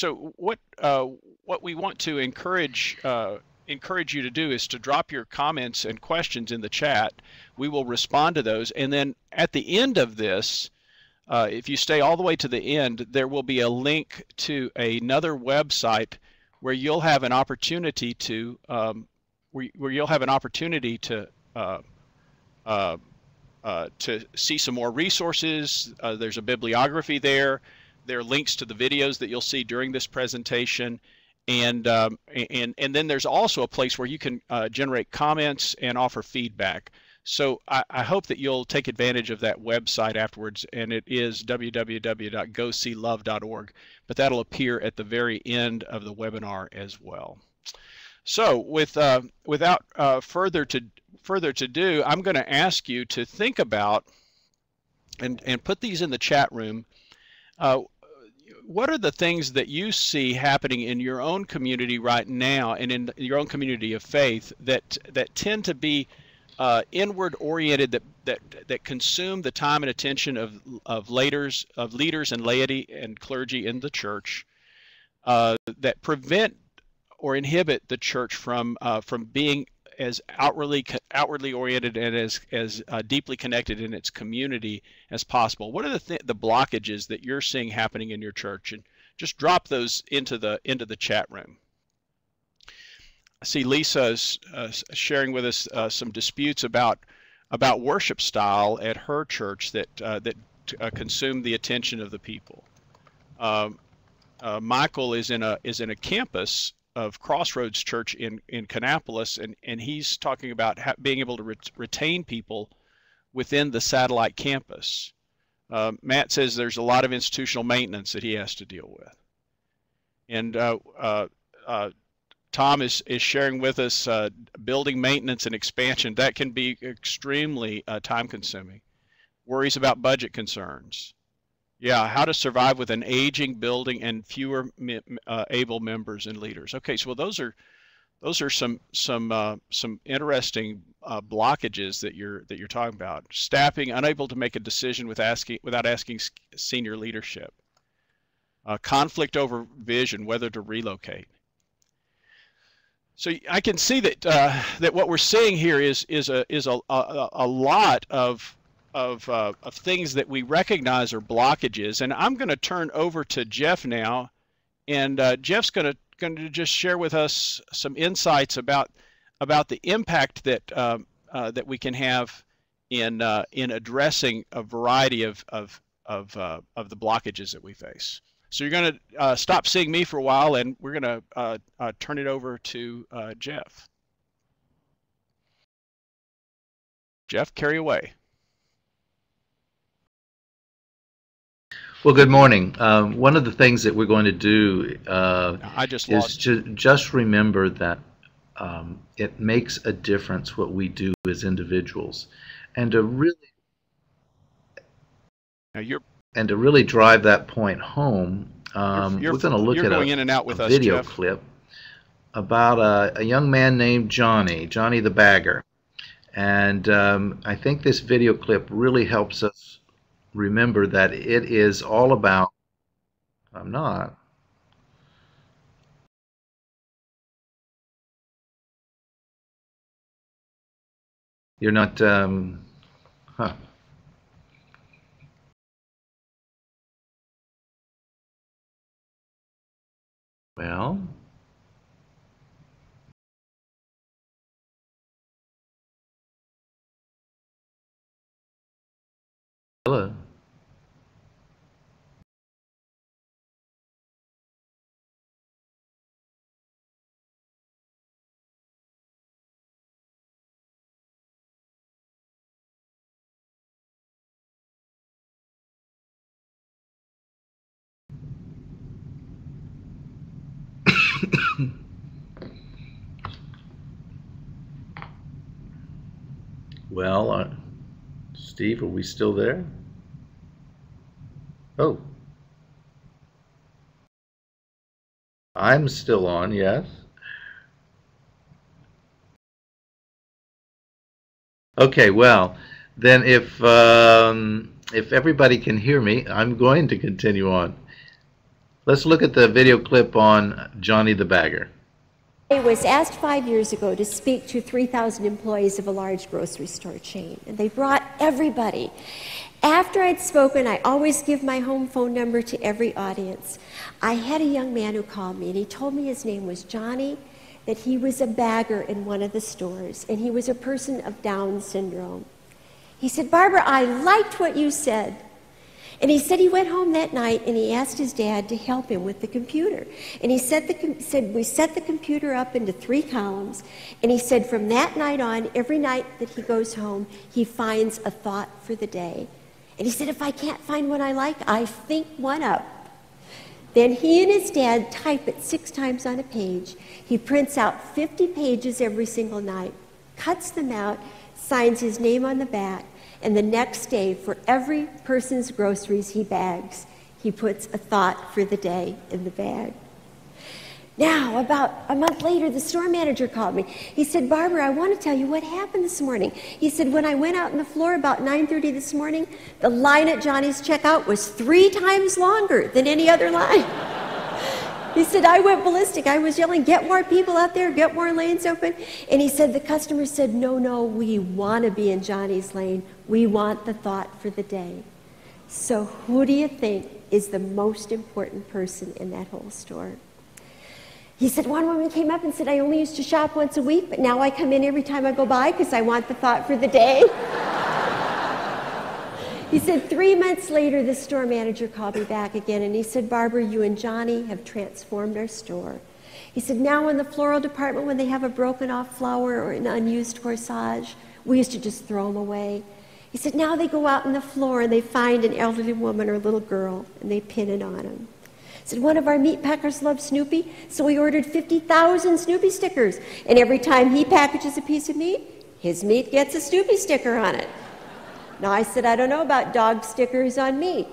so what uh, what we want to encourage uh, encourage you to do is to drop your comments and questions in the chat. We will respond to those, and then at the end of this, uh, if you stay all the way to the end, there will be a link to another website where you'll have an opportunity to um, where, where you'll have an opportunity to uh, uh, uh, to see some more resources. There's a bibliography there. There are links to the videos that you'll see during this presentation. And, um, and, and then there's also a place where you can uh, generate comments and offer feedback. So I, I, hope that you'll take advantage of that website afterwards, and it is www.goseelove.org. But that'll appear at the very end of the webinar as well. So with uh, without uh, further to further to do, I'm going to ask you to think about and and put these in the chat room. Uh, what are the things that you see happening in your own community right now and in your own community of faith that that tend to be uh, inward oriented that, that that consume the time and attention of of leaders of leaders and laity and clergy in the church uh, that prevent or inhibit the church from uh, from being as outwardly outwardly oriented and as as uh, deeply connected in its community as possible. What are the th- the blockages that you're seeing happening in your church? And just drop those into the into the chat room. I see Lisa is uh, sharing with us uh, some disputes about about worship style at her church that uh, that uh, consume the attention of the people. Um, uh, Michael is in a is in a campus of Crossroads Church in in Kannapolis, and and he's talking about ha- being able to ret- retain people within the satellite campus. Uh, Matt says there's a lot of institutional maintenance that he has to deal with, and uh, uh, uh Tom is is sharing with us uh, building maintenance and expansion that can be extremely uh, time consuming. Worries about budget concerns. Yeah, how to survive with an aging building and fewer uh, able members and leaders. Okay, so well, those are those are some some uh, some interesting uh, blockages that you're that you're talking about. Staffing, unable to make a decision with asking without asking senior leadership. Uh, conflict over vision, whether to relocate. So I can see that uh, that what we're seeing here is is a is a a, a lot of of, uh, of things that we recognize are blockages. And I'm going to turn over to Jeff now, and uh, Jeff's going to going to just share with us some insights about about the impact that um, uh, that we can have in uh, in addressing a variety of of of, uh, of the blockages that we face. So you're going to uh, stop seeing me for a while, and we're going to turn it over to Jeff. Jeff, carry away. Well, good morning. Um, one of the things that we're going to do uh, I just is to just remember that um, it makes a difference what we do as individuals, and to really now you're and to really drive that point home. Um, you're, you're, we're going to look at a, in and out with a us, video Jeff. clip about a, a, young man named Johnny, Johnny the Bagger, and um, I think this video clip really helps us remember that it is all about. I'm not. You're not. Um, huh. Well. Hello. well, uh, Steve, are we still there? Oh. I'm still on, yes. Okay, well, then if um, if everybody can hear me, I'm going to continue on. Let's look at the video clip on Johnny the Bagger. I was asked five years ago to speak to 3,000 employees of a large grocery store chain, and they brought everybody. After I'd spoken, I always give my home phone number to every audience. I had a young man who called me, and he told me his name was Johnny, that he was a bagger in one of the stores, and he was a person of Down syndrome. He said, Barbara, I liked what you said. And he said he went home that night and he asked his dad to help him with the computer. And he set the, said, We set the computer up into three columns. And he said, From that night on, every night that he goes home, he finds a thought for the day. And he said, If I can't find one I like, I think one up. Then he and his dad type it six times on a page. He prints out 50 pages every single night, cuts them out, signs his name on the back, and the next day, for every person's groceries he bags, he puts a thought for the day in the bag. Now, about a month later, the store manager called me. He said, Barbara, I want to tell you what happened this morning. He said, when I went out on the floor about 9.30 this morning, the line at Johnny's checkout was three times longer than any other line. He said, I went ballistic. I was yelling, get more people out there, get more lanes open. And he said, the customer said, no, no, we want to be in Johnny's lane. We want the thought for the day. So who do you think is the most important person in that whole store? He said, one woman came up and said, I only used to shop once a week, but now I come in every time I go by because I want the thought for the day. He said, three months later, the store manager called me back again and he said, Barbara, you and Johnny have transformed our store. He said, now in the floral department, when they have a broken off flower or an unused corsage, we used to just throw them away. He said, now they go out on the floor and they find an elderly woman or a little girl and they pin it on them. He said, one of our meat packers loves Snoopy, so he ordered 50,000 Snoopy stickers. And every time he packages a piece of meat, his meat gets a Snoopy sticker on it. Now I said, I don't know about dog stickers on me.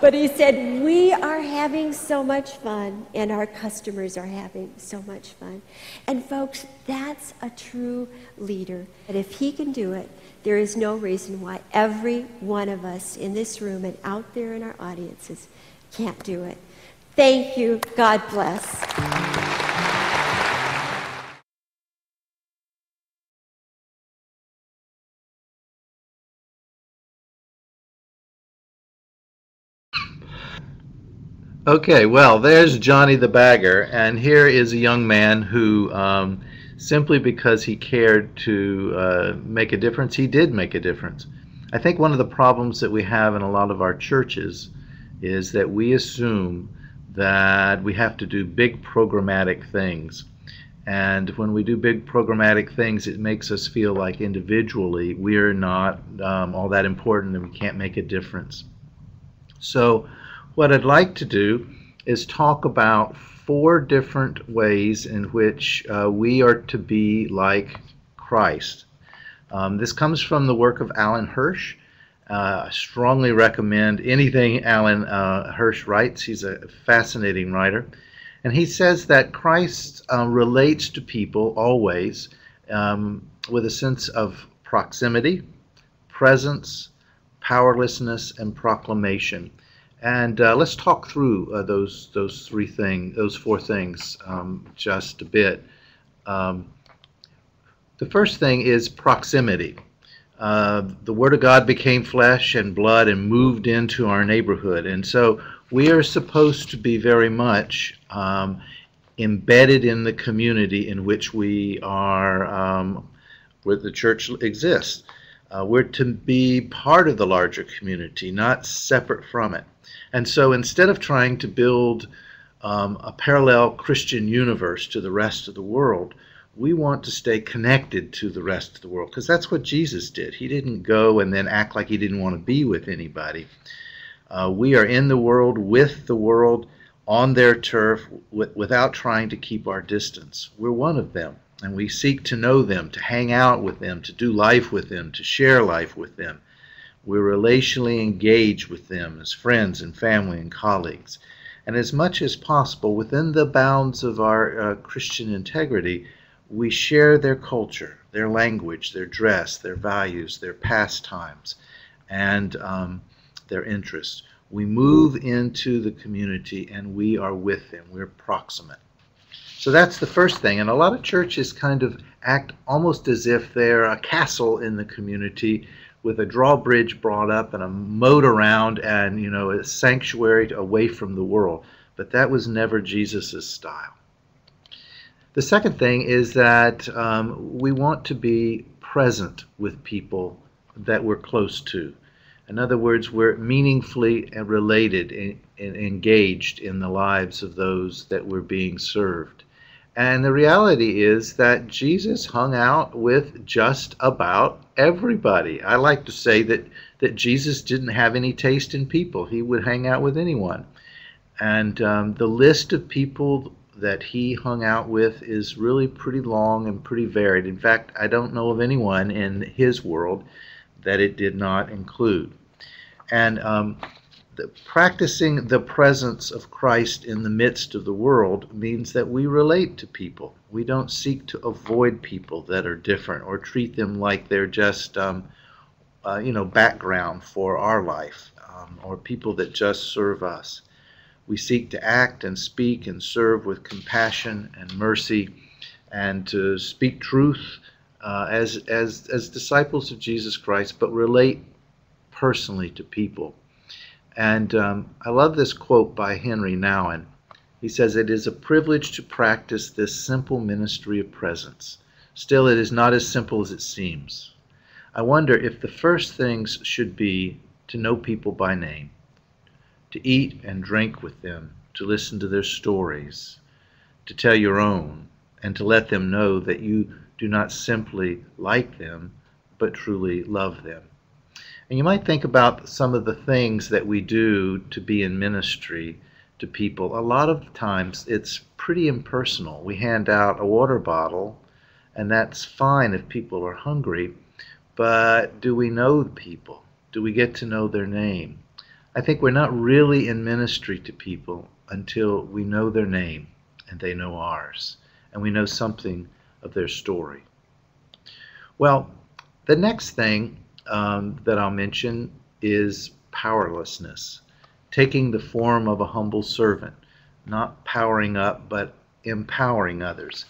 but he said, We are having so much fun, and our customers are having so much fun. And folks, that's a true leader. And if he can do it, there is no reason why every one of us in this room and out there in our audiences can't do it. Thank you. God bless. Okay, well, there's Johnny the Bagger, and here is a young man who, um, simply because he cared to uh, make a difference, he did make a difference. I think one of the problems that we have in a lot of our churches is that we assume that we have to do big programmatic things. And when we do big programmatic things, it makes us feel like individually we're not um, all that important and we can't make a difference. So, what I'd like to do is talk about four different ways in which uh, we are to be like Christ. Um, this comes from the work of Alan Hirsch. Uh, I strongly recommend anything Alan uh, Hirsch writes. He's a fascinating writer. And he says that Christ uh, relates to people always um, with a sense of proximity, presence, powerlessness, and proclamation. And uh, let's talk through uh, those those three things, those four things, um, just a bit. Um, the first thing is proximity. Uh, the Word of God became flesh and blood and moved into our neighborhood, and so we are supposed to be very much um, embedded in the community in which we are, um, where the church exists. Uh, we're to be part of the larger community, not separate from it. And so instead of trying to build um, a parallel Christian universe to the rest of the world, we want to stay connected to the rest of the world because that's what Jesus did. He didn't go and then act like he didn't want to be with anybody. Uh, we are in the world with the world on their turf w- without trying to keep our distance. We're one of them and we seek to know them, to hang out with them, to do life with them, to share life with them. We're relationally engaged with them as friends and family and colleagues. And as much as possible, within the bounds of our uh, Christian integrity, we share their culture, their language, their dress, their values, their pastimes. And um, their interests. We move into the community and we are with them. We're proximate. So that's the first thing. And a lot of churches kind of act almost as if they're a castle in the community with a drawbridge brought up and a moat around and, you know, a sanctuary away from the world. But that was never Jesus' style. The second thing is that um, we want to be present with people that we're close to. In other words, we're meaningfully related and engaged in the lives of those that we're being served. And the reality is that Jesus hung out with just about everybody. I like to say that, that Jesus didn't have any taste in people, he would hang out with anyone. And um, the list of people that he hung out with is really pretty long and pretty varied. In fact, I don't know of anyone in his world that it did not include. And um, the, practicing the presence of Christ in the midst of the world means that we relate to people. We don't seek to avoid people that are different or treat them like they're just, um, uh, you know, background for our life um, or people that just serve us. We seek to act and speak and serve with compassion and mercy and to speak truth uh, as, as, as disciples of Jesus Christ, but relate personally to people. And um, I love this quote by Henri Nouwen. He says, It is a privilege to practice this simple ministry of presence. Still, it is not as simple as it seems. I wonder if the first things should be to know people by name, to eat and drink with them, to listen to their stories, to tell your own, and to let them know that you do not simply like them, but truly love them. And you might think about some of the things that we do to be in ministry to people. A lot of times it's pretty impersonal. We hand out a water bottle, and that's fine if people are hungry, but do we know the people? Do we get to know their name? I think we're not really in ministry to people until we know their name and they know ours, and we know something of their story. Well, the next thing um, that I'll mention is powerlessness, taking the form of a humble servant, not powering up, but empowering others.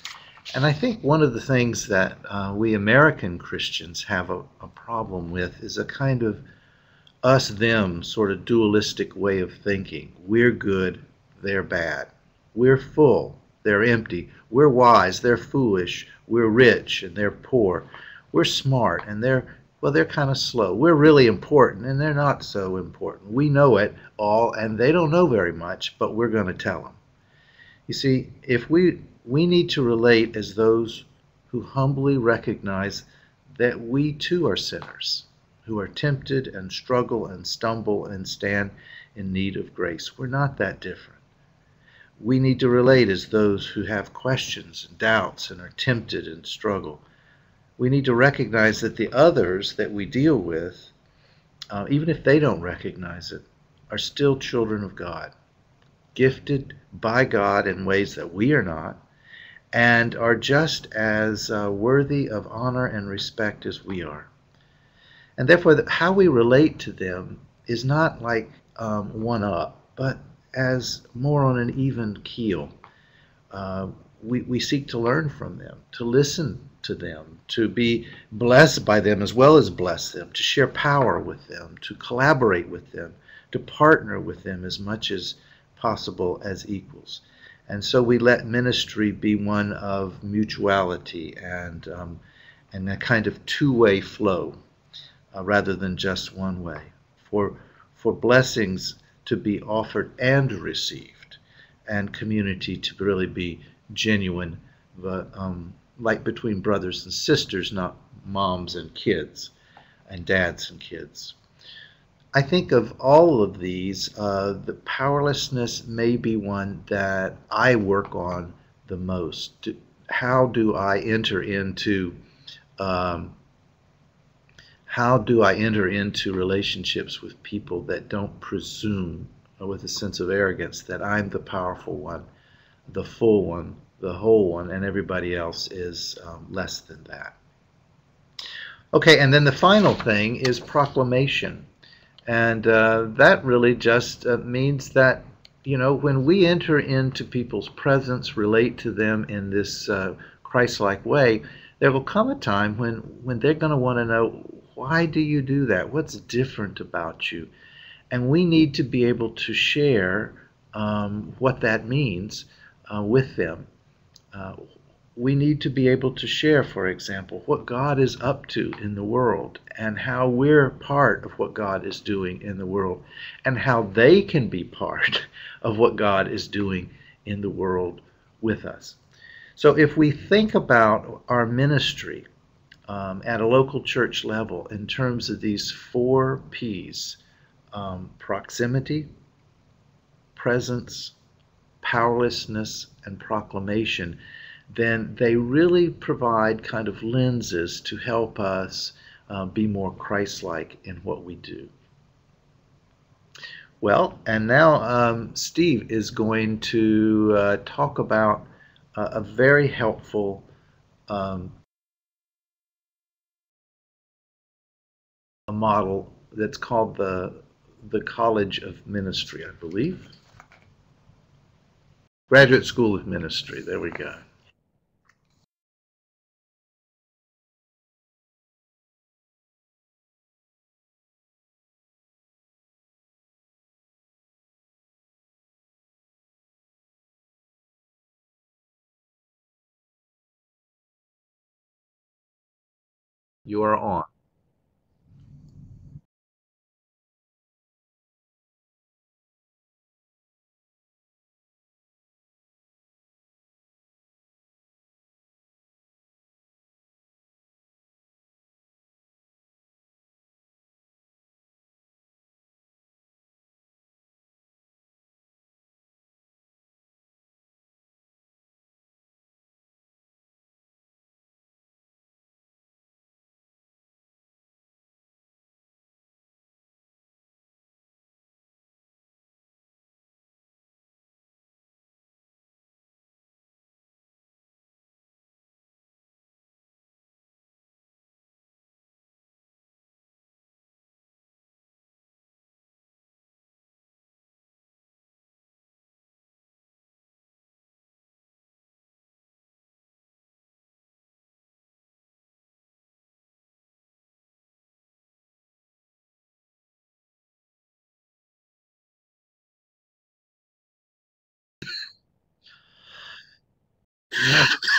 And I think one of the things that uh, we American Christians have a, a problem with is a kind of us them sort of dualistic way of thinking. We're good, they're bad. We're full, they're empty. We're wise, they're foolish. We're rich, and they're poor. We're smart, and they're well, they're kind of slow. We're really important, and they're not so important. We know it all, and they don't know very much, but we're going to tell them. You see, if we we need to relate as those who humbly recognize that we too are sinners, who are tempted and struggle and stumble and stand in need of grace. We're not that different. We need to relate as those who have questions and doubts and are tempted and struggle we need to recognize that the others that we deal with, uh, even if they don't recognize it, are still children of God, gifted by God in ways that we are not, and are just as uh, worthy of honor and respect as we are. And therefore, how we relate to them is not like um, one up, but as more on an even keel. Uh, we, we seek to learn from them, to listen to them, to be blessed by them as well as bless them, to share power with them, to collaborate with them, to partner with them as much as possible as equals. And so we let ministry be one of mutuality and, um, and a kind of two way flow uh, rather than just one way. For, for blessings to be offered and received, and community to really be genuine, but um, like between brothers and sisters, not moms and kids and dads and kids. I think of all of these, uh, the powerlessness may be one that I work on the most. How do I enter into um, how do I enter into relationships with people that don't presume with a sense of arrogance that I'm the powerful one, the full one, the whole one, and everybody else is um, less than that. Okay, and then the final thing is proclamation. And uh, that really just uh, means that, you know, when we enter into people's presence, relate to them in this uh, Christ like way, there will come a time when, when they're going to want to know why do you do that? What's different about you? And we need to be able to share um, what that means uh, with them. We need to be able to share, for example, what God is up to in the world and how we're part of what God is doing in the world and how they can be part of what God is doing in the world with us. So if we think about our ministry um, at a local church level in terms of these four P's um, proximity, presence, powerlessness, and proclamation then they really provide kind of lenses to help us uh, be more Christ like in what we do. Well, and now um, Steve is going to uh, talk about uh, a very helpful um, model that's called the the College of Ministry, I believe. Graduate School of Ministry. There we go. You are on. Não.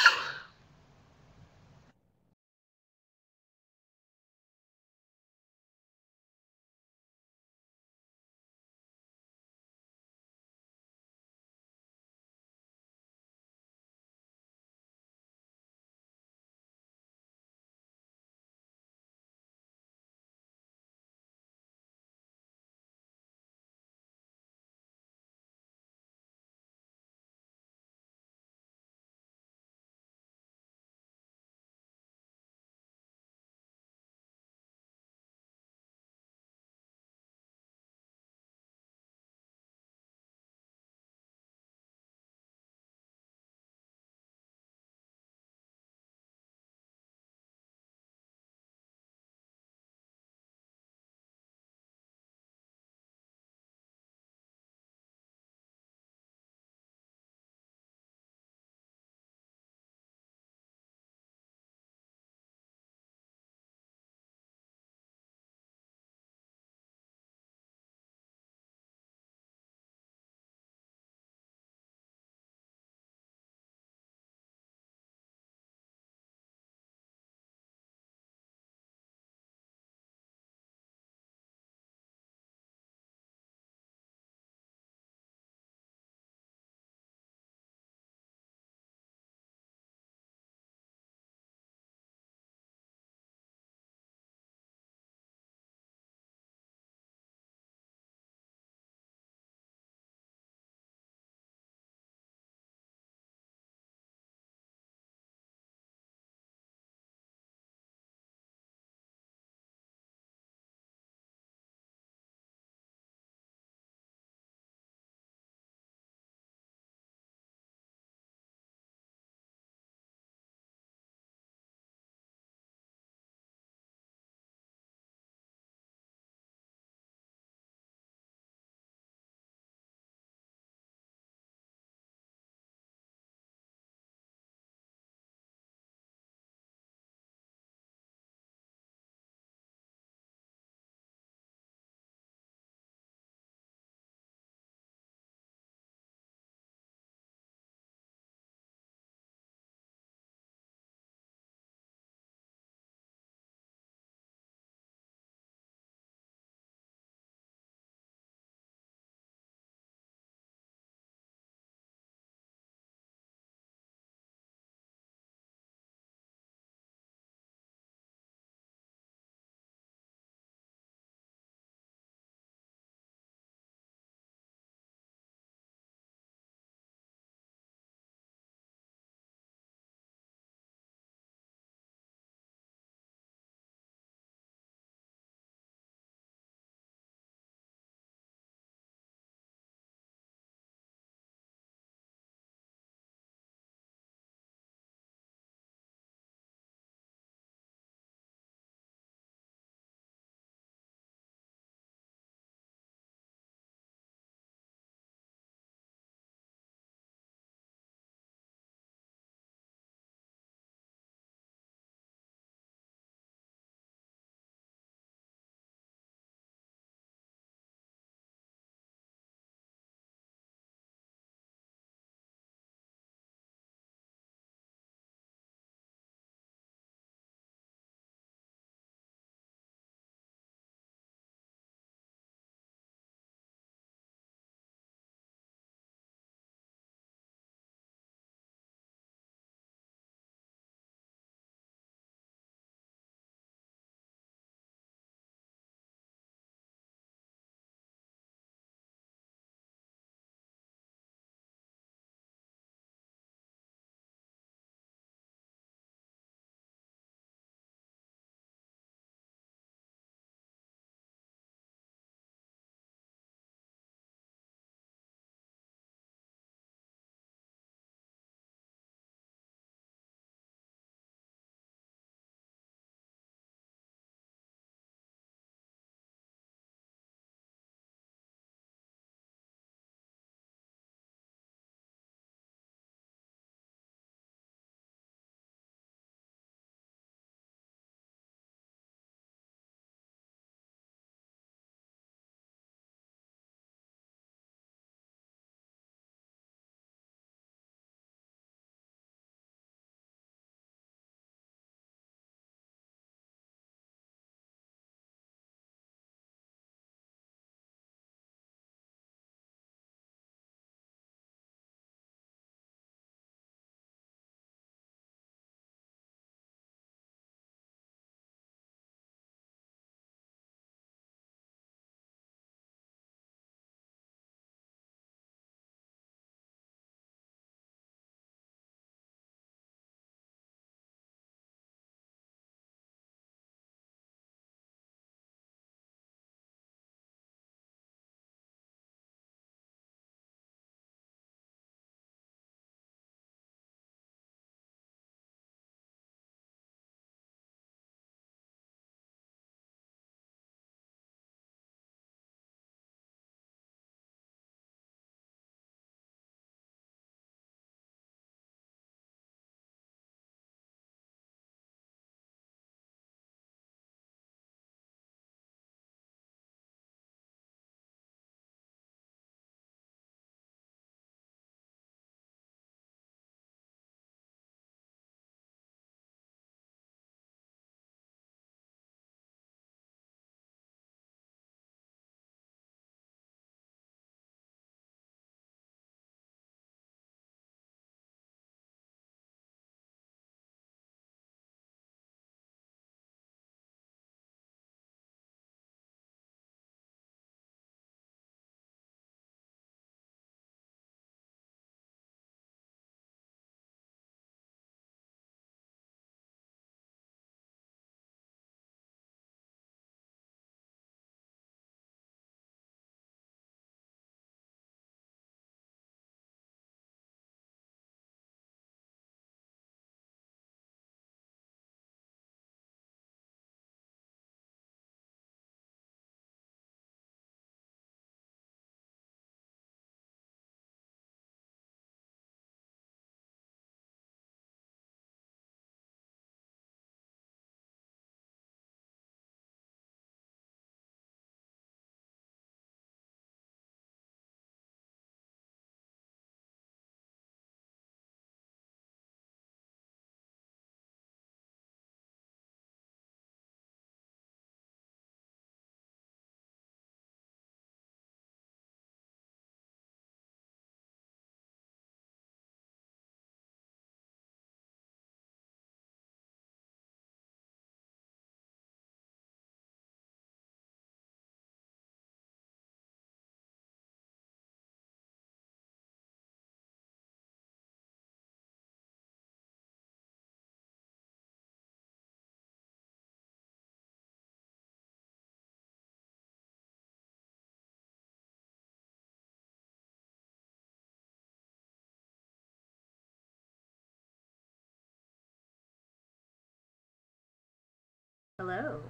Hello.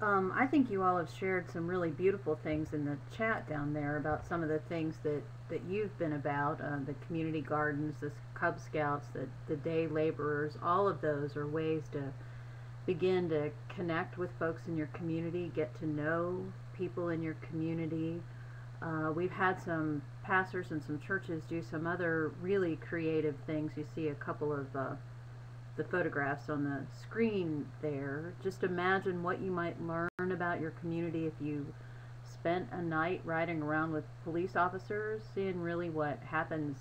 Um, I think you all have shared some really beautiful things in the chat down there about some of the things that, that you've been about uh, the community gardens, the Cub Scouts, the, the day laborers. All of those are ways to begin to connect with folks in your community, get to know people in your community. Uh, we've had some pastors and some churches do some other really creative things. You see a couple of uh, the photographs on the screen there. Just imagine what you might learn about your community if you spent a night riding around with police officers, seeing really what happens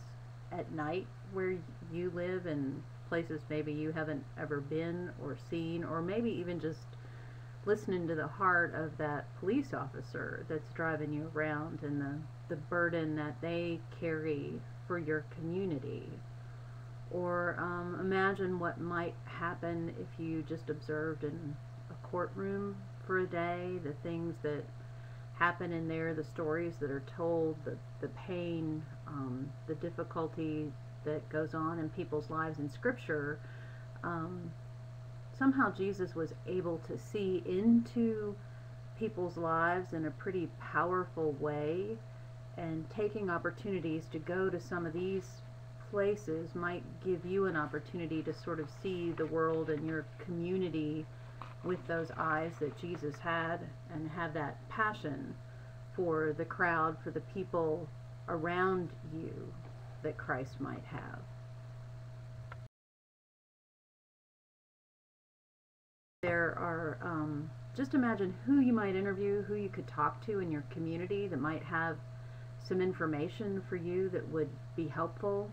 at night where you live and places maybe you haven't ever been or seen, or maybe even just listening to the heart of that police officer that's driving you around and the, the burden that they carry for your community. Or um, imagine what might happen if you just observed in a courtroom for a day, the things that happen in there, the stories that are told, the, the pain, um, the difficulty that goes on in people's lives in Scripture. Um, somehow Jesus was able to see into people's lives in a pretty powerful way and taking opportunities to go to some of these places might give you an opportunity to sort of see the world and your community with those eyes that Jesus had and have that passion for the crowd, for the people around you that Christ might have. There are, um, just imagine who you might interview, who you could talk to in your community that might have some information for you that would be helpful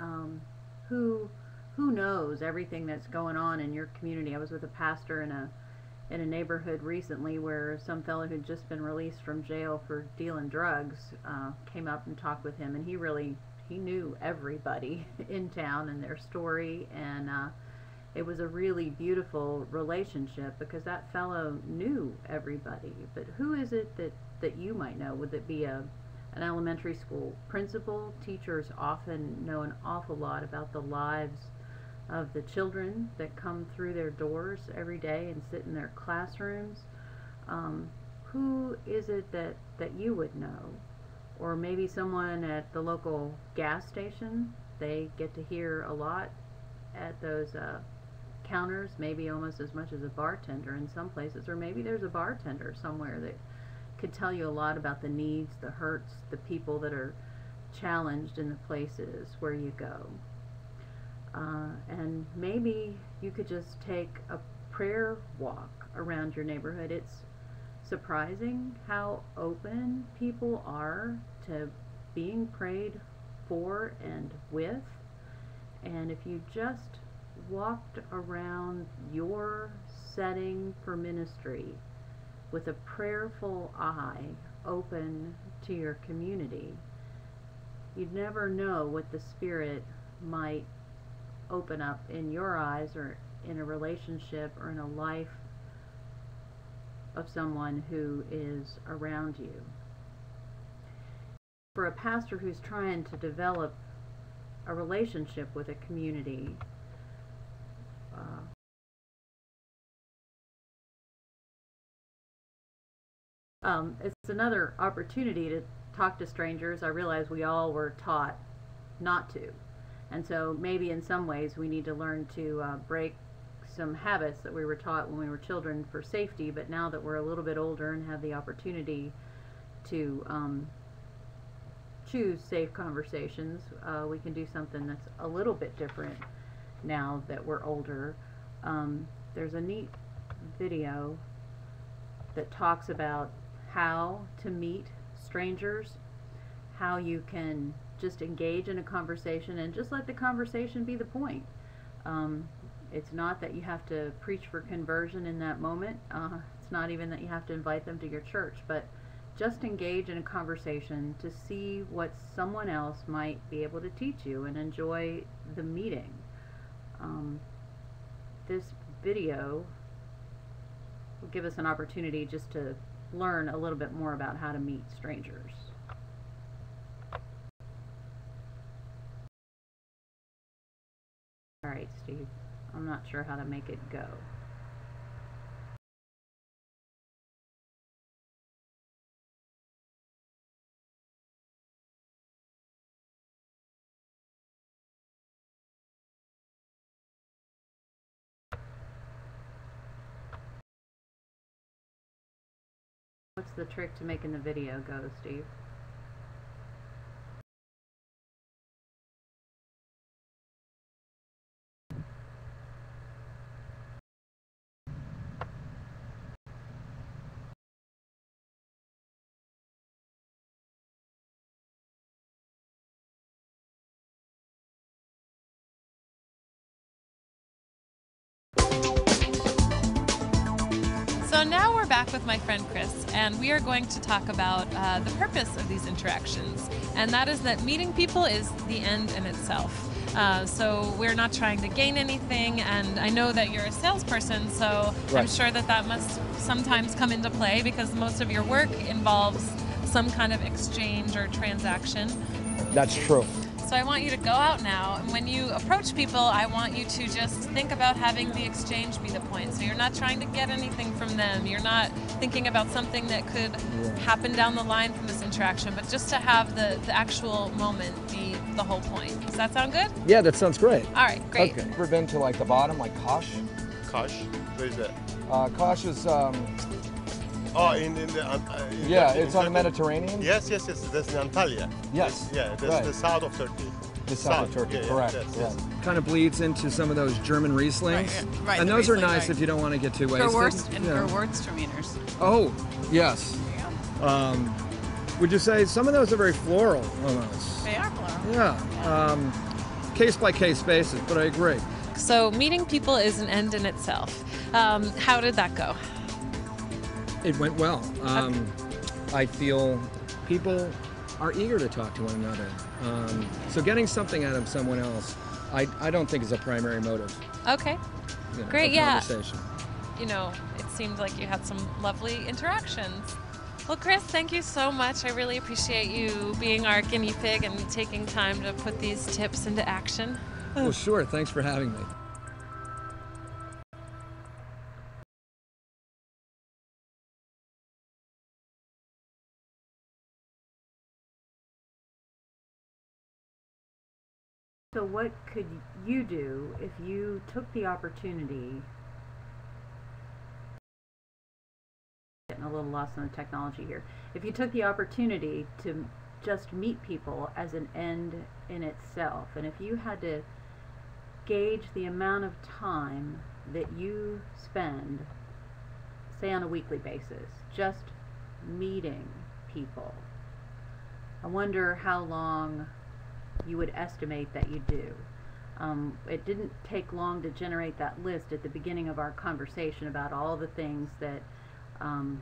um, who who knows everything that's going on in your community. I was with a pastor in a in a neighborhood recently where some fellow who'd just been released from jail for dealing drugs uh, came up and talked with him, and he really he knew everybody in town and their story, and uh, it was a really beautiful relationship because that fellow knew everybody. But who is it that that you might know? Would it be a an elementary school principal, teachers often know an awful lot about the lives of the children that come through their doors every day and sit in their classrooms. Um, who is it that, that you would know? Or maybe someone at the local gas station. They get to hear a lot at those uh, counters, maybe almost as much as a bartender in some places. Or maybe there's a bartender somewhere that could tell you a lot about the needs, the hurts, the people that are challenged in the places where you go. Uh, and maybe you could just take a prayer walk around your neighborhood. It's surprising how open people are to being prayed for and with. And if you just walked around your setting for ministry with a prayerful eye open to your community, you'd never know what the Spirit might open up in your eyes or in a relationship or in a life of someone who is around you. For a pastor who's trying to develop a relationship with a community, um, it's another opportunity to talk to strangers. I realize we all were taught not to. And so maybe in some ways we need to learn to uh, break some habits that we were taught when we were children for safety, but now that we're a little bit older and have the opportunity to um, choose safe conversations, uh, we can do something that's a little bit different now that we're older. Um, there's a neat video that talks about how to meet strangers, how you can just engage in a conversation and just let the conversation be the point. Um, it's not that you have to preach for conversion in that moment. Uh, it's not even that you have to invite them to your church, but just engage in a conversation to see what someone else might be able to teach you and enjoy the meeting. Um, this video will give us an opportunity just to learn a little bit more about how to meet strangers. All right, Steve. I'm not sure how to make it go. The trick to making the video go, Steve? Back with my friend Chris, and we are going to talk about uh, the purpose of these interactions, and that is that meeting people is the end in itself. Uh, so we're not trying to gain anything, and I know that you're a salesperson, so I'm sure that that must sometimes come into play because most of your work involves some kind of exchange or transaction. That's true. So I want you to go out now, and when you approach people, I want you to just think about having the exchange be the point. So you're not trying to get anything from them. You're not thinking about something that could happen down the line from this interaction, but just to have the, the actual moment be the whole point. Does that sound good? Yeah, that sounds great. All right, great. Okay. Ever been to like the bottom, like Kosh? Kosh? Where is that? Uh, Kosh is, um, Oh, in, in the. Uh, in yeah, Turkey, it's in on the Mediterranean. Yes, yes, yes. That's in Antalya. Yes. Yeah, that's right. the south of Turkey. The south of Turkey, yeah, yeah, correct. yes, correct. yes. Kind of bleeds into some of those German Rieslings. Right, yeah, right, and the those are nice right. if you don't want to get too wasted. Gewurst and Yeah. Gewurztraminers. Oh, yes. Um, would you say some of those are very floral almost? They are floral. Yeah. Um, case by case basis, but I agree. So meeting people is an end in itself. Um, how did that go? It went well. Um, I feel people are eager to talk to one another. Um, so getting something out of someone else, I, I don't think is a primary motive. Okay. you know, Great, yeah. Conversation. you know, it seemed like you had some lovely interactions. Well, Chris, thank you so much. I really appreciate you being our guinea pig and taking time to put these tips into action. Well, sure. Thanks for having me. So, what could you do if you took the opportunity? Getting a little lost on the technology here. If you took the opportunity to just meet people as an end in itself, and if you had to gauge the amount of time that you spend, say on a weekly basis, just meeting people, I wonder how long you would estimate that you do. Um, it didn't take long to generate that list at the beginning of our conversation about all the things that um,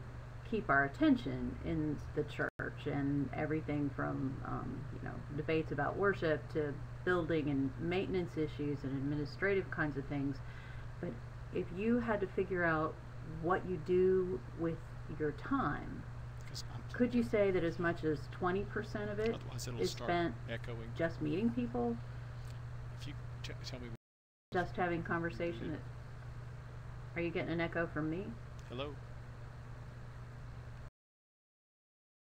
keep our attention in the church and everything from um, you know debates about worship to building and maintenance issues and administrative kinds of things. But if you had to figure out what you do with your time, could you say that as much as 20% of it Otherwise, it'll is start spent echoing. just meeting people, If you t- tell me, just having conversation? That, are you getting an echo from me? hello.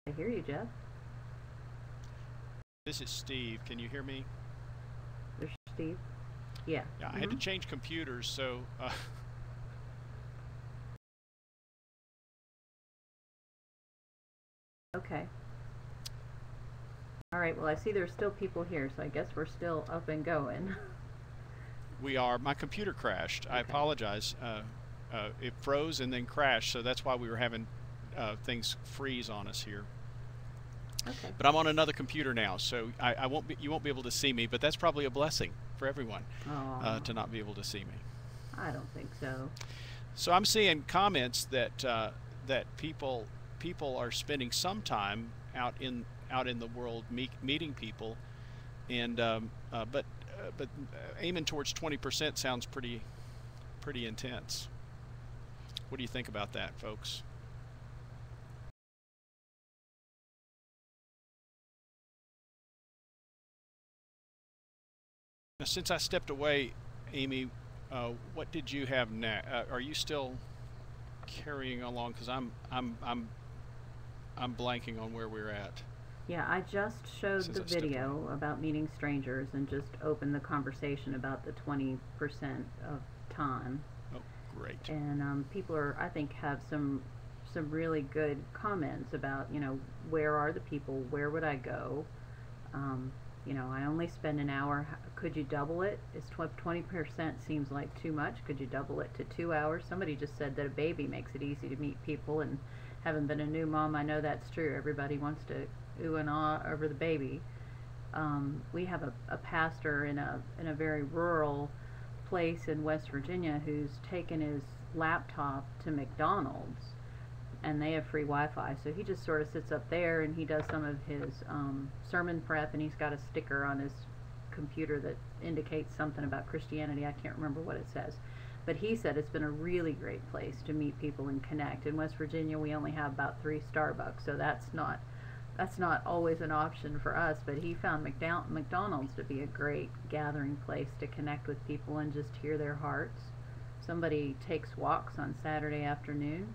I hear you, Jeff. This is Steve. Can you hear me? There's Steve. Yeah. Yeah, I had to Mhm. change computers, so uh, Okay. All right. Well, I see there's still people here, so I guess we're still up and going. we are. My computer crashed. I apologize. Uh, uh, it froze and then crashed, so that's why we were having uh, things freeze on us here. Okay. But I'm on another computer now, so I, I won't be. You won't be able to see me, but that's probably a blessing for everyone uh, to not be able to see me. I don't think so. So I'm seeing comments that uh, that people people are spending some time out in out in the world meet, meeting people, and um, uh, but uh, but aiming towards 20% sounds pretty pretty intense. What do you think about that, folks? Now, since I stepped away, Amy, uh, what did you have next? Uh, are you still carrying along? Because I'm I'm I'm I'm blanking on where we're at. Yeah, I just showed Since the I video about meeting strangers and just opened the conversation about the 20% of time. Oh, great. and um, people are I think have some some really good comments about you know where are the people where would I go um, you know I only spend an hour could you double it is twenty percent seems like too much could you double it to two hours somebody just said that a baby makes it easy to meet people and having been a new mom I know that's true everybody wants to ooh and ah over the baby um, we have a, a pastor in a in a very rural place in West Virginia who's taken his laptop to McDonald's and they have free Wi-Fi. So he just sort of sits up there and he does some of his um, sermon prep and he's got a sticker on his computer that indicates something about Christianity. I can't remember what it says. But he said it's been a really great place to meet people and connect. In West Virginia, we only have about three Starbucks, so that's not that's not always an option for us, but he found McDonald's to be a great gathering place to connect with people and just hear their hearts. Somebody takes walks on Saturday afternoon.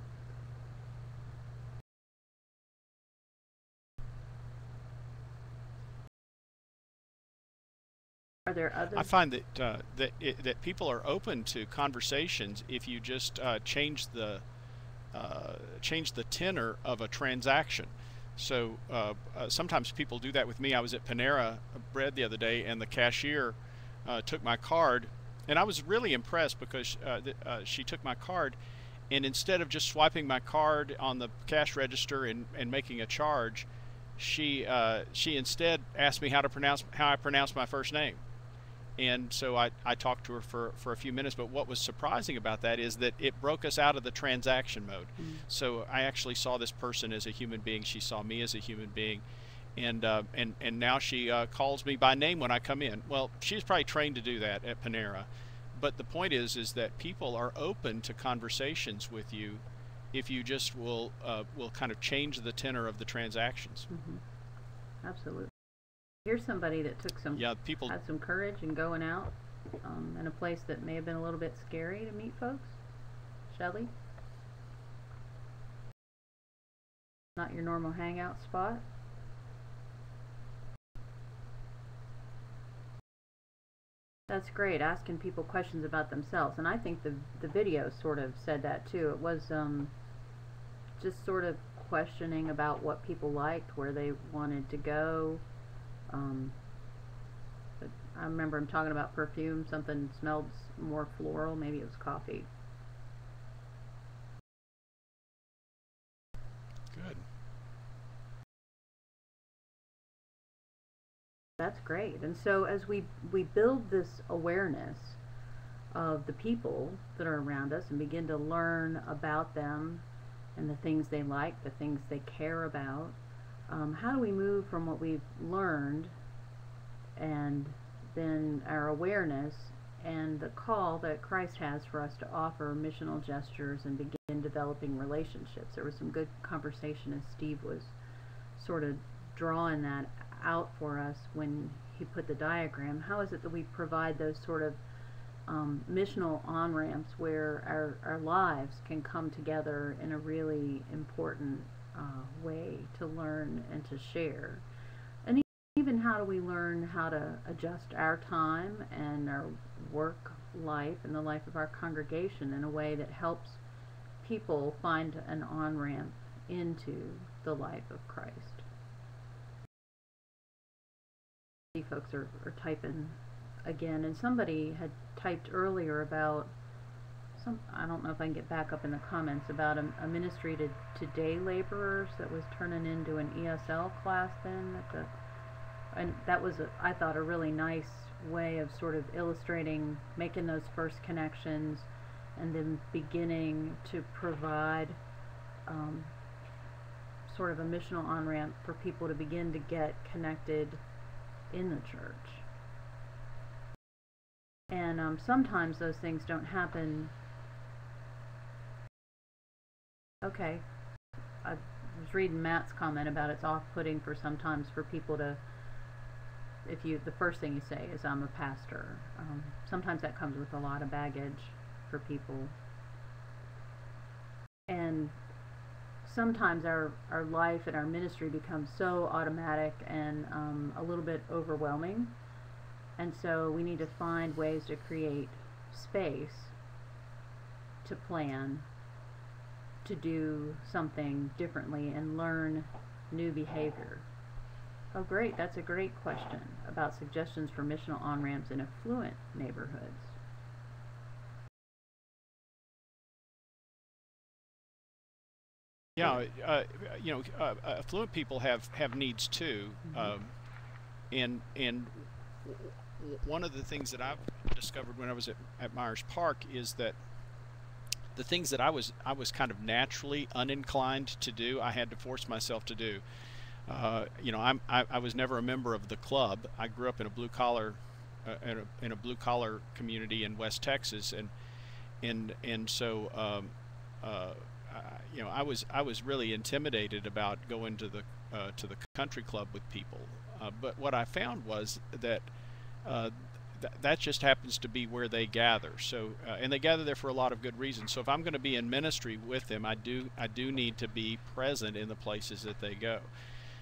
Are there other? I find that uh, that it, that people are open to conversations if you just uh, change the uh, change the tenor of a transaction. So uh, uh, sometimes people do that with me. I was at Panera Bread the other day, and the cashier uh, took my card, and I was really impressed because she took my card, and instead of just swiping my card on the cash register and, and making a charge, she she instead asked me how to pronounce how I pronounce my first name and so I, I talked to her for, for a few minutes but what was surprising about that is that it broke us out of the transaction mode Mm. so i actually saw this person as a human being she saw me as a human being and uh, and and now she uh, calls me by name when i come in well she's probably trained to do that at panera but the point is is that people are open to conversations with you if you just will uh, will kind of change the tenor of the transactions Mhm. Absolutely. Here's somebody that took some yeah people had some courage in going out um, in a place that may have been a little bit scary to meet folks. Shelley? Not your normal hangout spot. That's great, asking people questions about themselves. And I think the the video sort of said that too. It was um, just sort of questioning about what people liked, where they wanted to go. Um, but I remember him talking about perfume. Something smelled more floral. Maybe it was coffee. good That's great. And so as we we build this awareness of the people that are around us and begin to learn about them and the things they like, the things they care about, um, how do we move from what we've learned and then our awareness and the call that Christ has for us to offer missional gestures and begin developing relationships? There was some good conversation as Steve was sort of drawing that out for us when he put the diagram. How is it that we provide those sort of um, missional on ramps where our, our lives can come together in a really important uh, way to learn and to share? And even how do we learn how to adjust our time and our work life and the life of our congregation in a way that helps people find an on ramp into the life of Christ? folks are, are typing again and somebody had typed earlier about some I don't know if I can get back up in the comments about a, a ministry to, to day laborers that was turning into an ESL class then at the and that was a, I thought a really nice way of sort of illustrating making those first connections and then beginning to provide um, sort of a missional on ramp for people to begin to get connected in the church. And um, sometimes those things don't happen. Okay. I was reading Matt's comment about it's off putting for sometimes for people to if you the first thing you say is I'm a pastor. Um, sometimes that comes with a lot of baggage for people, and sometimes our our life and our ministry becomes so automatic and um, a little bit overwhelming, and so we need to find ways to create space to plan to do something differently and learn new behavior. Oh, great. That's a great question about suggestions for missional on ramps in affluent neighborhoods. Yeah, uh, you know, uh, uh, affluent people have have needs too, um, and and one of the things that I've discovered when I was at, at Myers Park is that the things that I was I was kind of naturally uninclined to do, I had to force myself to do. Uh, you know, I'm I, I was never a member of the club. I grew up in a blue collar, uh, in, a, in a blue collar community in West Texas, and and and so um, uh, I, you know I was I was really intimidated about going to the uh, to the country club with people. Uh, but what I found was that uh, th- that just happens to be where they gather. So uh, and they gather there for a lot of good reasons. So if I'm going to be in ministry with them, I do I do need to be present in the places that they go.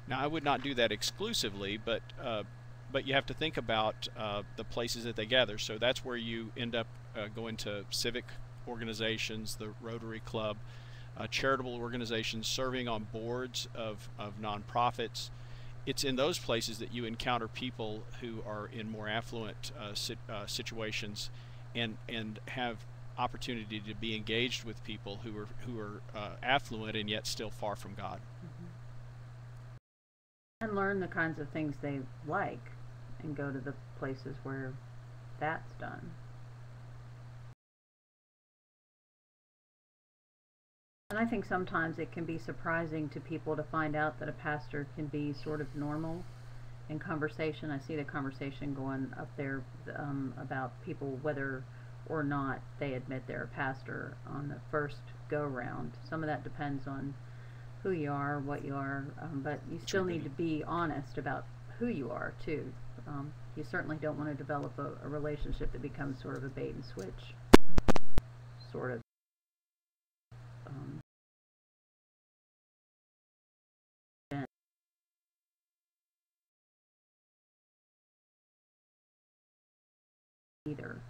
Now I would not do that exclusively, but uh, but you have to think about uh, the places that they gather. So that's where you end up uh, going to civic organizations, the Rotary Club, uh, charitable organizations, serving on boards of, of nonprofits. It's in those places that you encounter people who are in more affluent uh, sit, uh, situations and, and have opportunity to be engaged with people who are, who are uh, affluent and yet still far from God. And learn the kinds of things they like and go to the places where that's done. And I think sometimes it can be surprising to people to find out that a pastor can be sort of normal in conversation. I see the conversation going up there um, about people whether or not they admit they're a pastor on the first go round. Some of that depends on who you are, what you are, um, but you still need to be honest about who you are too. Um, you certainly don't want to develop a, a relationship that becomes sort of a bait and switch, sort of. Um, either.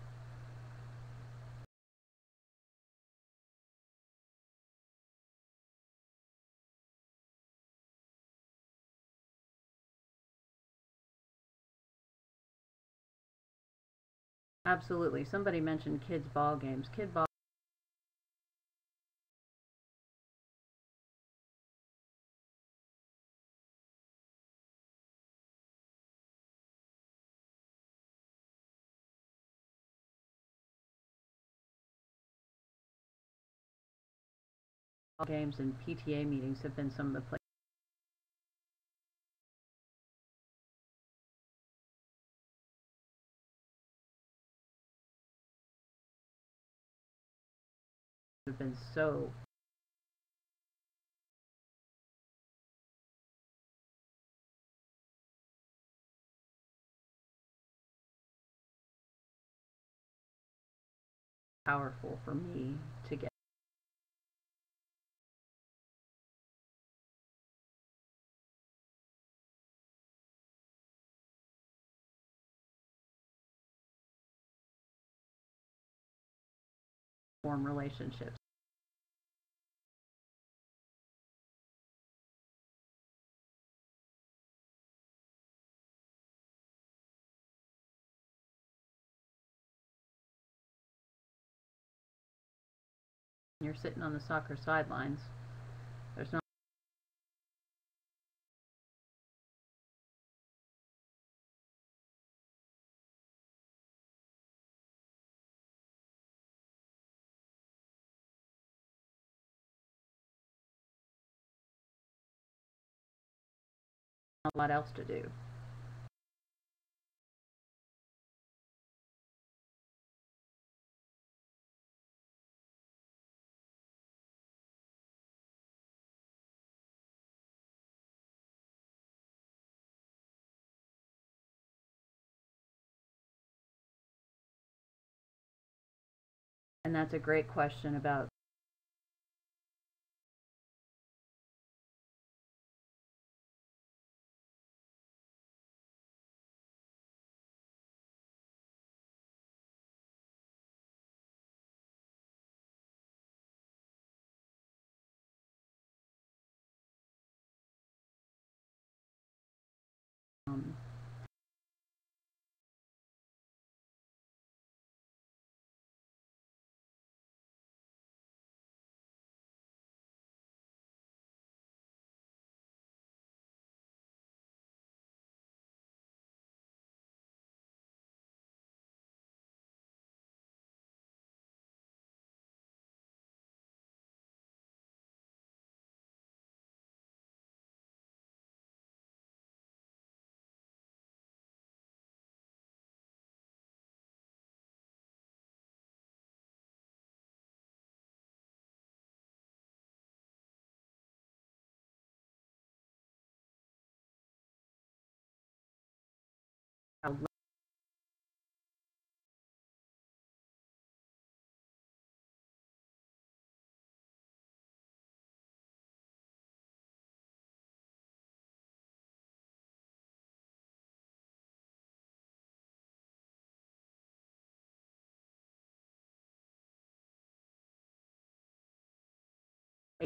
Absolutely. Somebody mentioned kids' ball games. Kid ball games and PTA meetings have been some of the places. have been so powerful for me relationships. You're sitting on the soccer sidelines. what else to do. And that's a great question about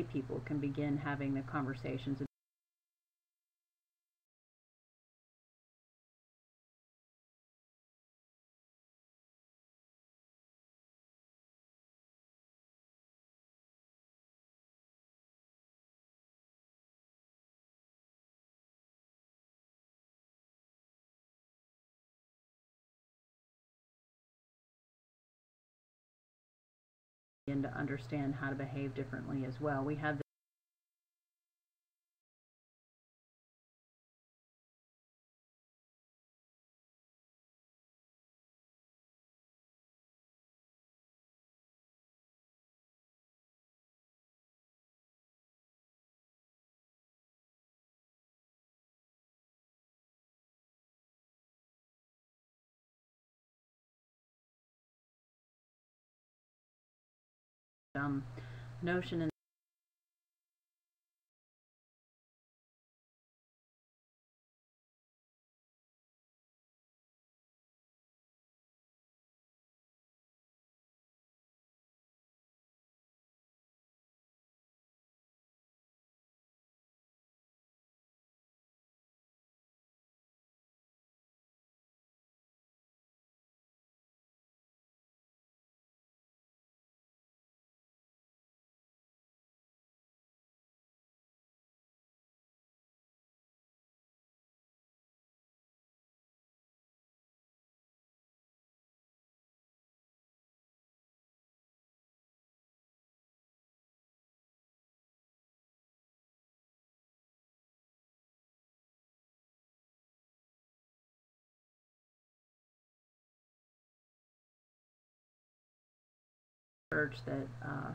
people can begin having the conversations begin to understand how to behave differently as well. We had um, notion church that uh,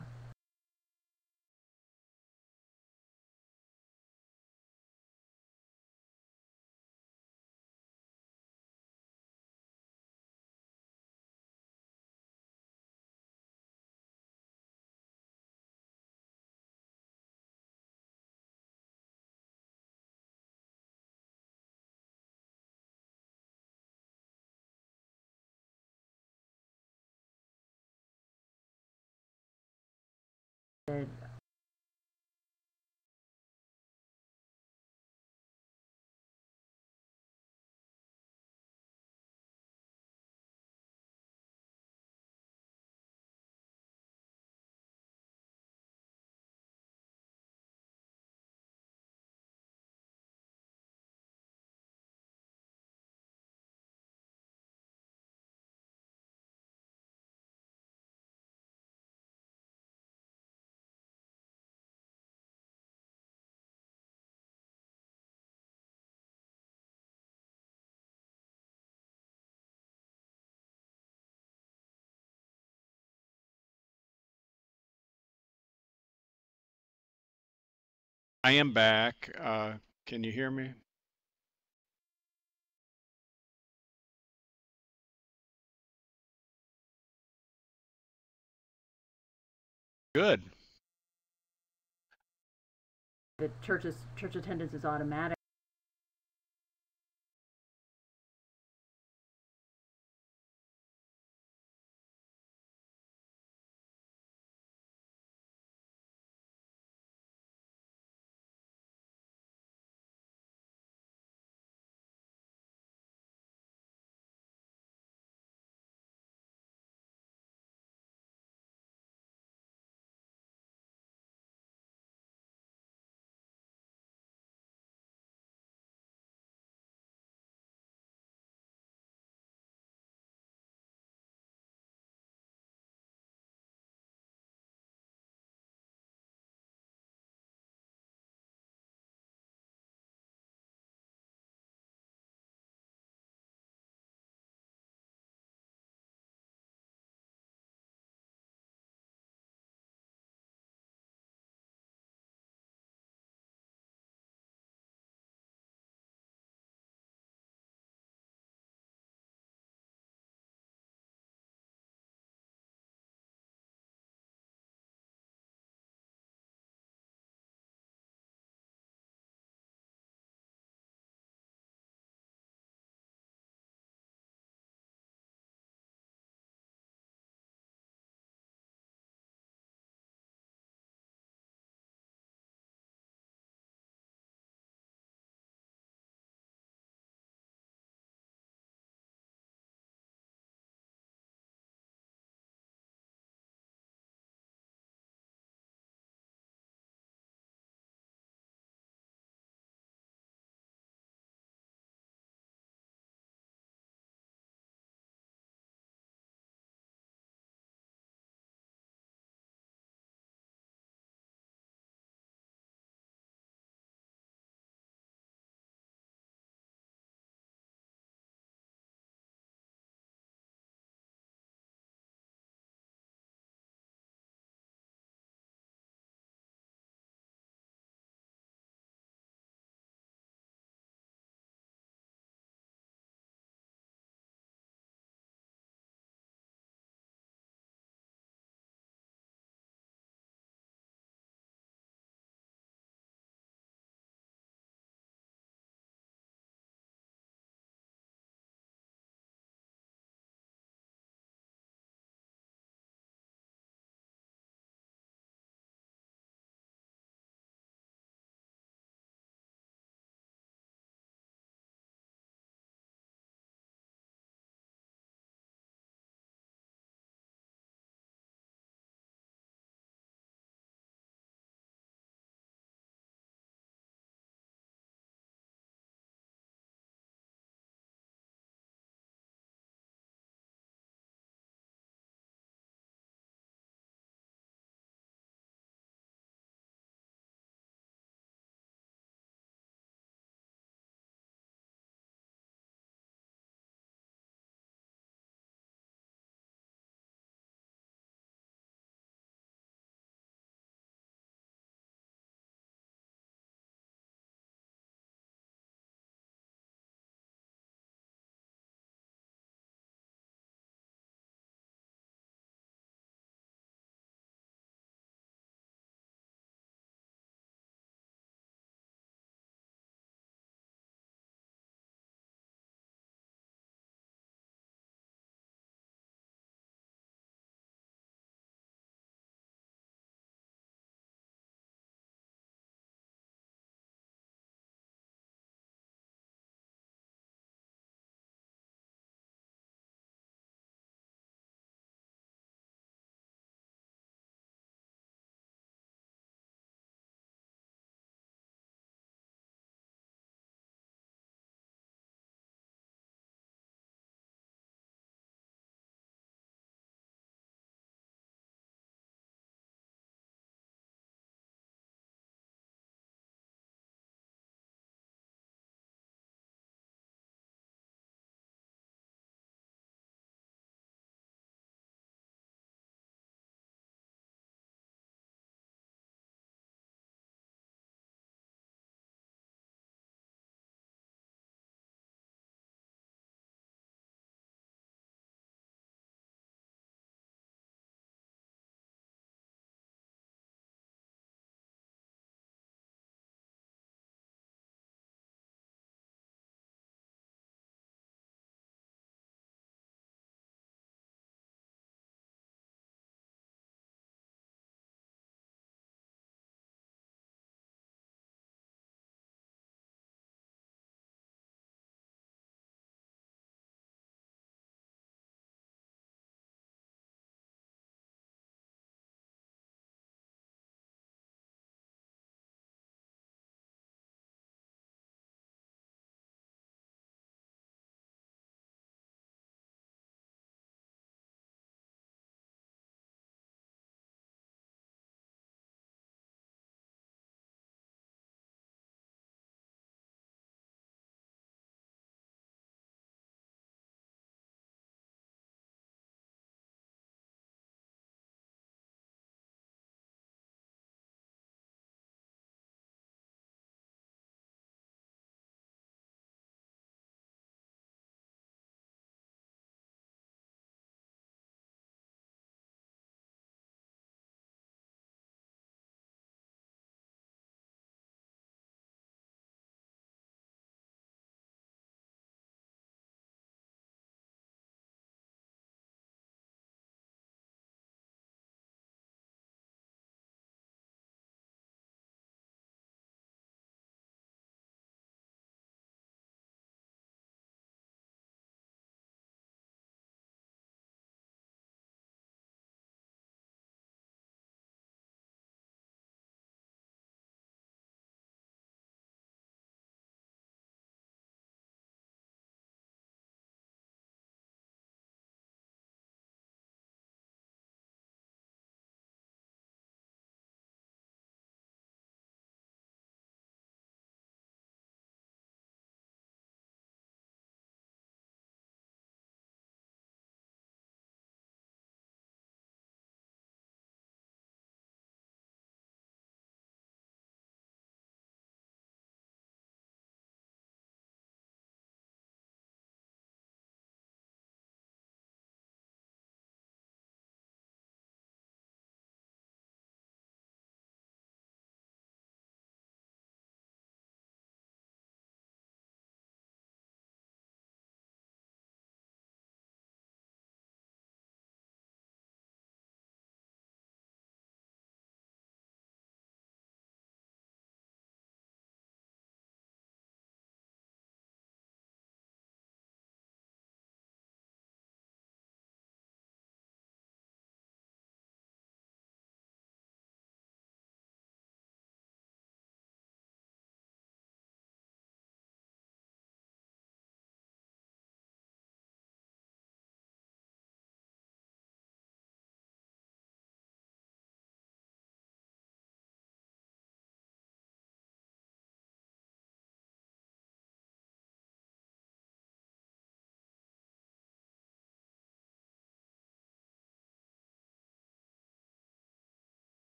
that I am back. Uh, can you hear me? Good. The church's church attendance is automatic.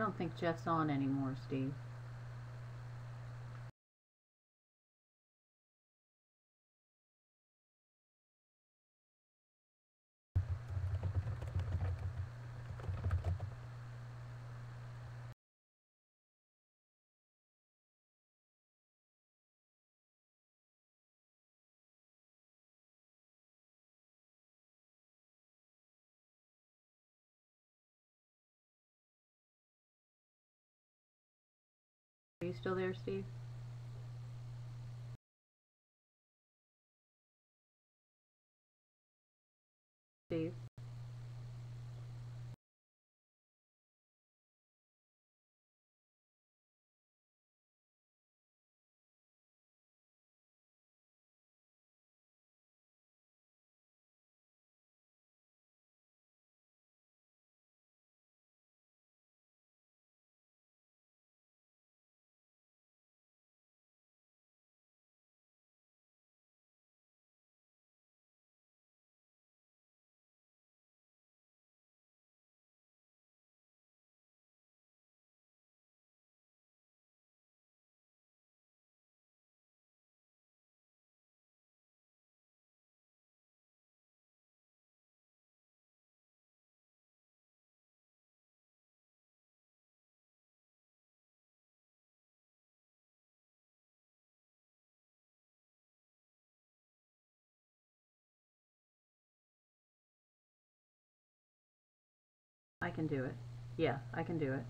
Don't think Jeff's on anymore, Steve. You still there, Steve? Steve? I can do it. Yeah, I can do it.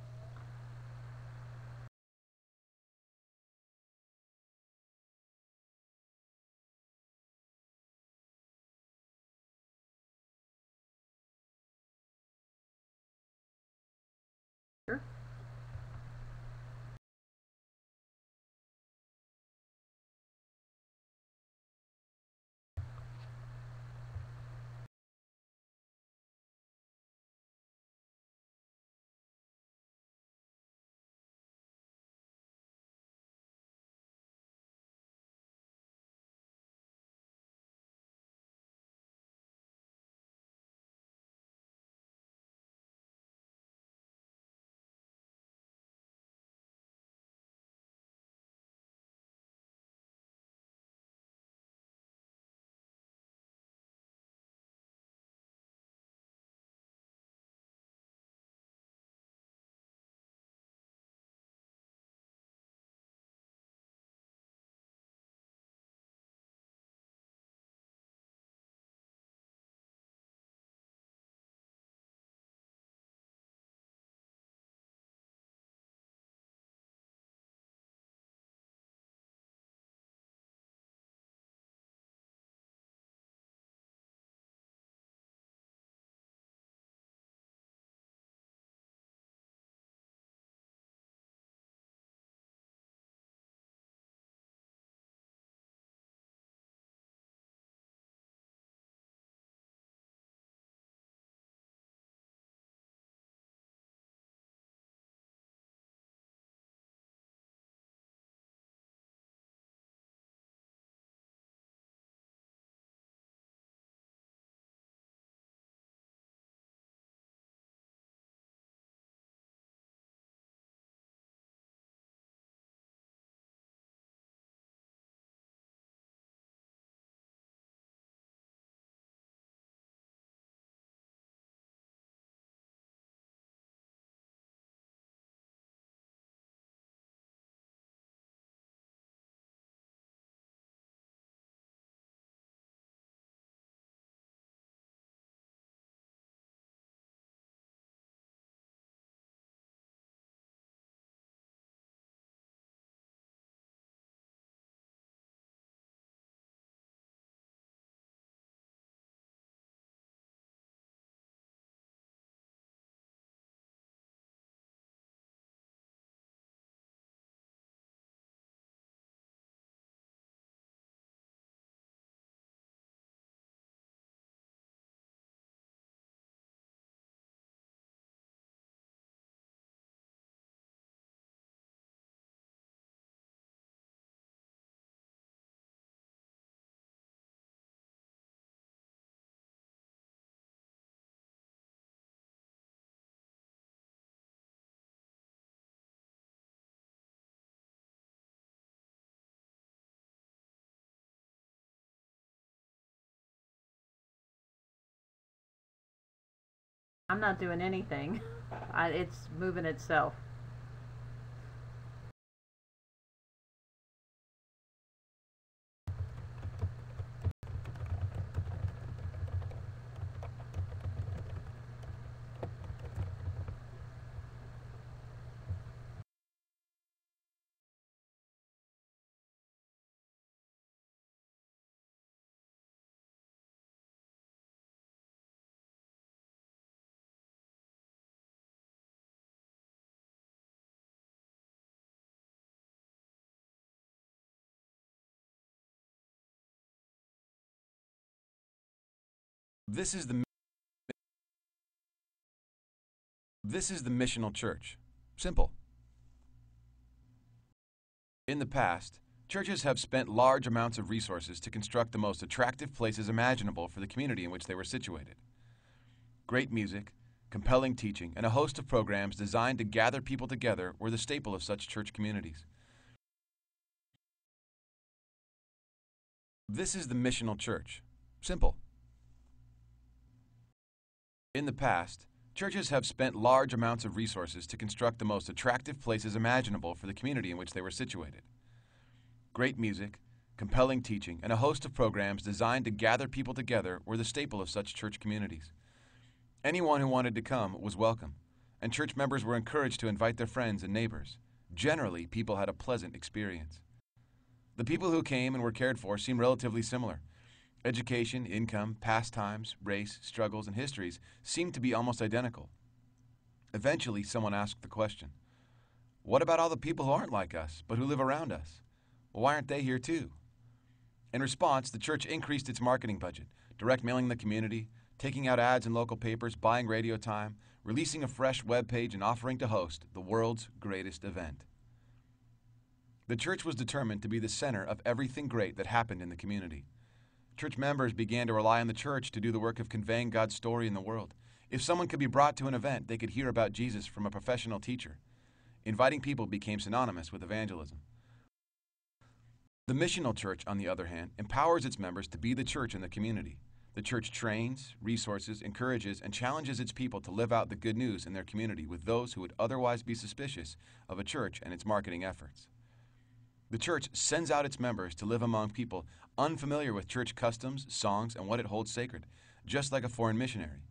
I'm not doing anything. I, it's moving itself. This is the This is the missional church. Simple. In the past, churches have spent large amounts of resources to construct the most attractive places imaginable for the community in which they were situated. Great music, compelling teaching, and a host of programs designed to gather people together were the staple of such church communities. This is the missional church. Simple. In the past, churches have spent large amounts of resources to construct the most attractive places imaginable for the community in which they were situated. Great music, compelling teaching, and a host of programs designed to gather people together were the staple of such church communities. Anyone who wanted to come was welcome, and church members were encouraged to invite their friends and neighbors. Generally, people had a pleasant experience. The people who came and were cared for seemed relatively similar. Education, income, pastimes, race, struggles, and histories seemed to be almost identical. Eventually, someone asked the question What about all the people who aren't like us, but who live around us? Why aren't they here too? In response, the church increased its marketing budget, direct mailing the community, taking out ads in local papers, buying radio time, releasing a fresh web page, and offering to host the world's greatest event. The church was determined to be the center of everything great that happened in the community. Church members began to rely on the church to do the work of conveying God's story in the world. If someone could be brought to an event, they could hear about Jesus from a professional teacher. Inviting people became synonymous with evangelism. The missional church, on the other hand, empowers its members to be the church in the community. The church trains, resources, encourages, and challenges its people to live out the good news in their community with those who would otherwise be suspicious of a church and its marketing efforts. The church sends out its members to live among people unfamiliar with church customs, songs, and what it holds sacred, just like a foreign missionary.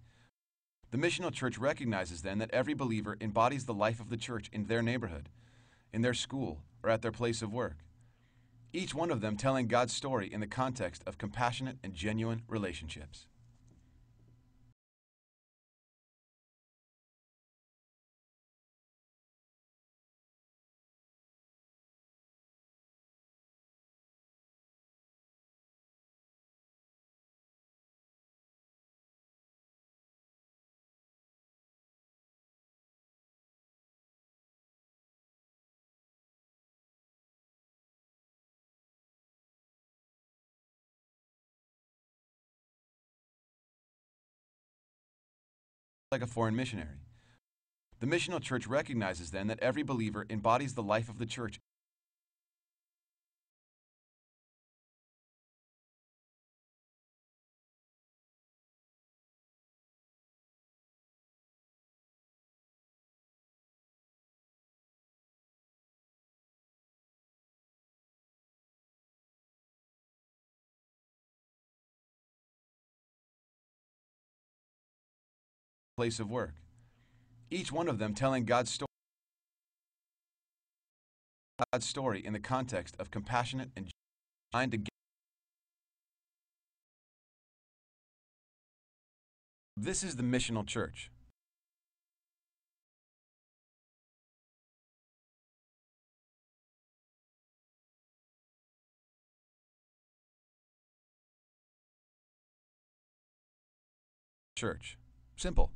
The missional church recognizes then that every believer embodies the life of the church in their neighborhood, in their school, or at their place of work. Each one of them telling God's story in the context of compassionate and genuine relationships. Like a foreign missionary. The missional church recognizes then that every believer embodies the life of the church place of work. Each one of them telling God's story. God's story in the context of compassionate and trying to get. This is the missional church. Church. Simple.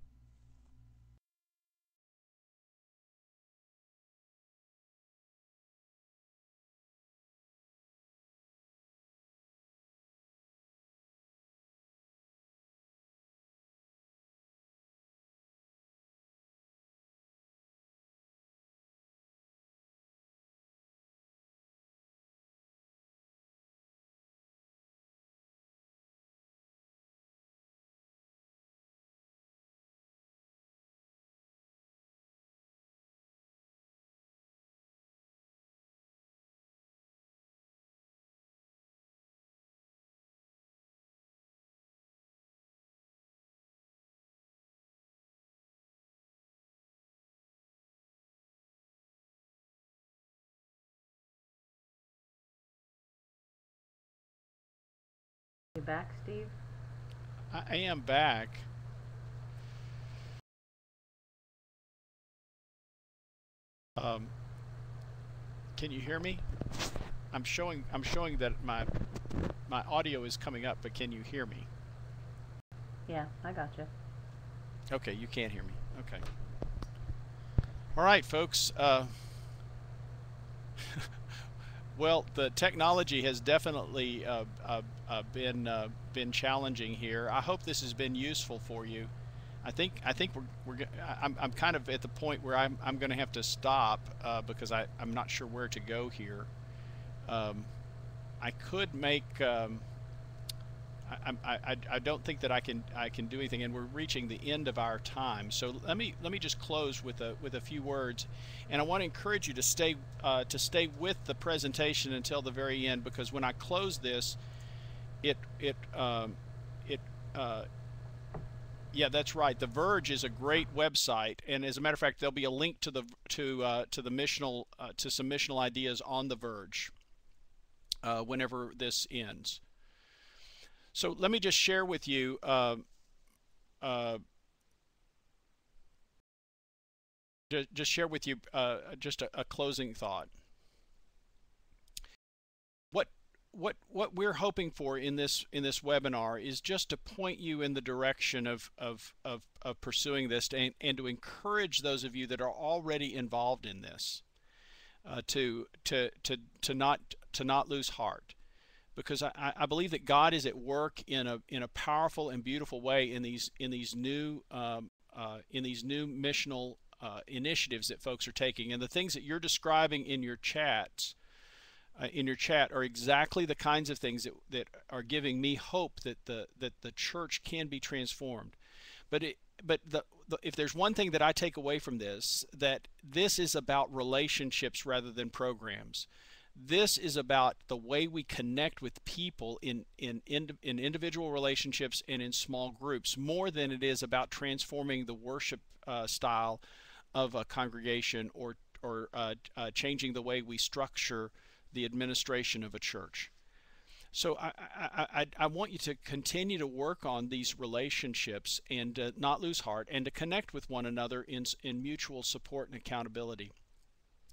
Back, Steve? I, am back. Um, can you hear me? I'm showing I'm showing that my my audio is coming up, but can you hear me? Yeah, I got you. Okay, you can't hear me. Okay. All right, folks. Uh, well, the technology has definitely uh, uh, uh been uh, been challenging here. I hope this has been useful for you. I think I think we're, we're I'm, I'm kind of at the point where I'm, I'm going to have to stop uh, because I, I'm not sure where to go here. Um, I could make um, I, I, I don't think that I can I can do anything and we're reaching the end of our time so let me let me just close with a with a few words and I want to encourage you to stay uh, to stay with the presentation until the very end because when I close this it it um, it uh, yeah, that's right. The Verge is a great website, and as a matter of fact, there'll be a link to the to uh, to the missional uh, to some missional ideas on the Verge uh, whenever this ends. So let me just share with you. Uh, uh, just share with you uh, just a, a closing thought. What what we're hoping for in this in this webinar is just to point you in the direction of of of, of pursuing this and, and to encourage those of you that are already involved in this uh, to to to to not to not lose heart. Because I, I believe that God is at work in a in a powerful and beautiful way in these in these new um, uh, in these new missional uh, initiatives that folks are taking. And the things that you're describing in your chats uh, in your chat are exactly the kinds of things that, that are giving me hope that the that the church can be transformed. But it, but the, the, if there's one thing that I take away from this, that this is about relationships rather than programs. This is about the way we connect with people in, in, in, in individual relationships and in small groups more than it is about transforming the worship uh, style of a congregation or, or uh, uh, changing the way we structure the administration of a church. So I, I, I, I, want you to continue to work on these relationships and uh, not lose heart and to connect with one another in, in mutual support and accountability.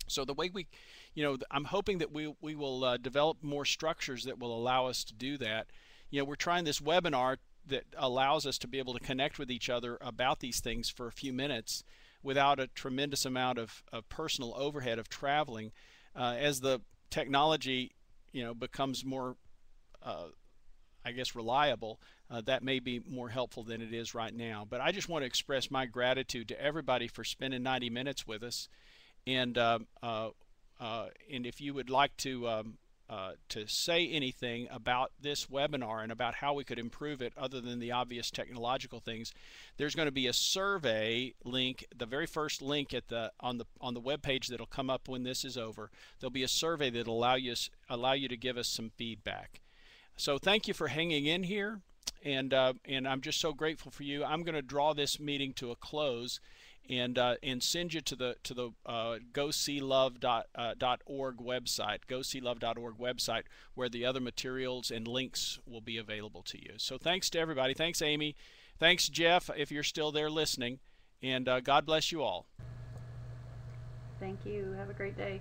So the way we, you know, I'm hoping that we, we will uh, develop more structures that will allow us to do that. You know, we're trying this webinar that allows us to be able to connect with each other about these things for a few minutes without a tremendous amount of, of personal overhead of traveling. Uh, as the technology, you know, becomes more, uh, I guess, reliable, uh, that may be more helpful than it is right now. But I just want to express my gratitude to everybody for spending 90 minutes with us. And um, uh, uh, and if you would like to um, uh, to say anything about this webinar and about how we could improve it other than the obvious technological things, there's going to be a survey link, the very first link at the on the on the web page that'll come up when this is over. There'll be a survey that'll allow you allow you to give us some feedback. So thank you for hanging in here, and uh, and I'm just so grateful for you. I'm going to draw this meeting to a close and uh, and send you to the to the uh, goseelove.org uh, website, goseelove.org website, where the other materials and links will be available to you. So thanks to everybody. Thanks, Amy. Thanks, Jeff, if you're still there listening. And uh, God bless you all. Thank you. Have a great day.